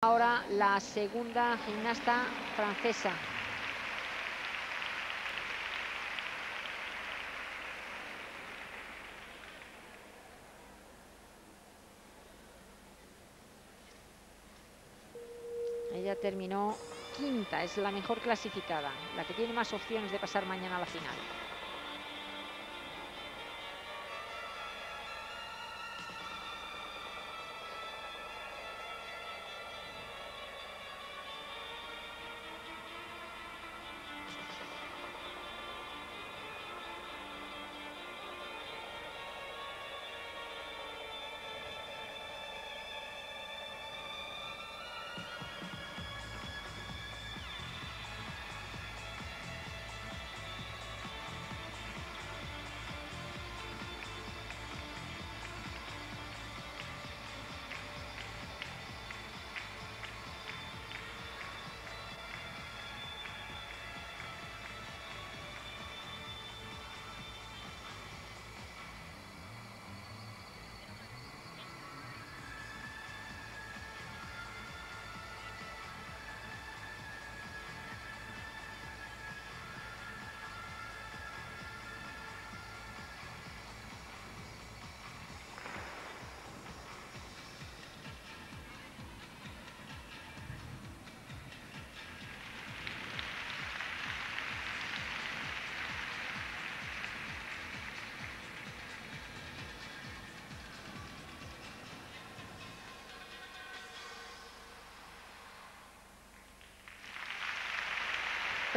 Ahora la segunda gimnasta francesa. Ella terminó quinta, es la mejor clasificada, la que tiene más opciones de pasar mañana a la final.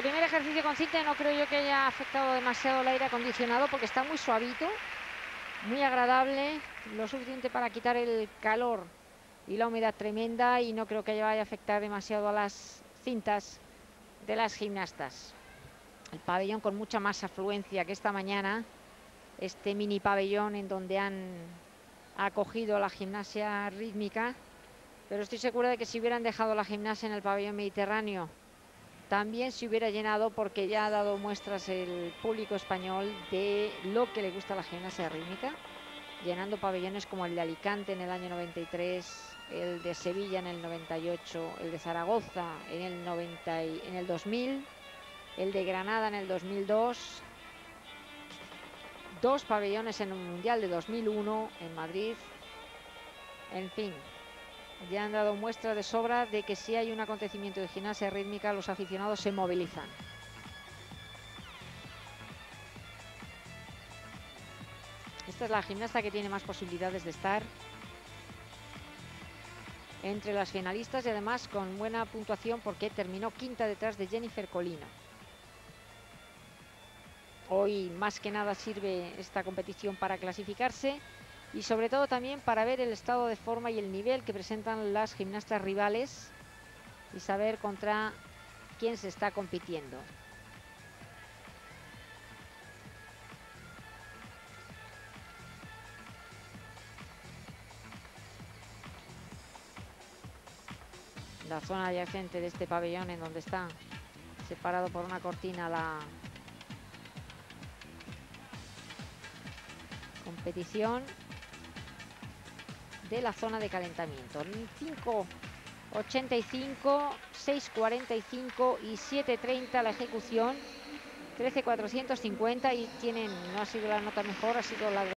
Primer ejercicio con cinta, no creo yo que haya afectado demasiado el aire acondicionado porque está muy suavito, muy agradable, lo suficiente para quitar el calor y la humedad tremenda y no creo que vaya a afectar demasiado a las cintas de las gimnastas. El pabellón con mucha más afluencia que esta mañana, este mini pabellón en donde han acogido la gimnasia rítmica, pero estoy segura de que si hubieran dejado la gimnasia en el pabellón mediterráneo también se hubiera llenado porque ya ha dado muestras el público español de lo que le gusta a la gimnasia rítmica, llenando pabellones como el de Alicante en el año 93, el de Sevilla en el 98, el de Zaragoza en el, 90 en el 2000, el de Granada en el 2002, dos. Pabellones en un Mundial de 2001 en Madrid, en fin, ya han dado muestra de sobra de que si hay un acontecimiento de gimnasia rítmica, los aficionados se movilizan. Esta es la gimnasta que tiene más posibilidades de estar entre las finalistas y además con buena puntuación porque terminó quinta detrás de Jennifer Colino. Hoy más que nada sirve esta competición para clasificarse y sobre todo también para ver el estado de forma y el nivel que presentan las gimnastas rivales y saber contra quién se está compitiendo. La zona adyacente de este pabellón en donde está separado por una cortina la competición de la zona de calentamiento. 5.85, 6.45 y 7.30 la ejecución. 13.450 y tienen, no ha sido la nota mejor, ha sido la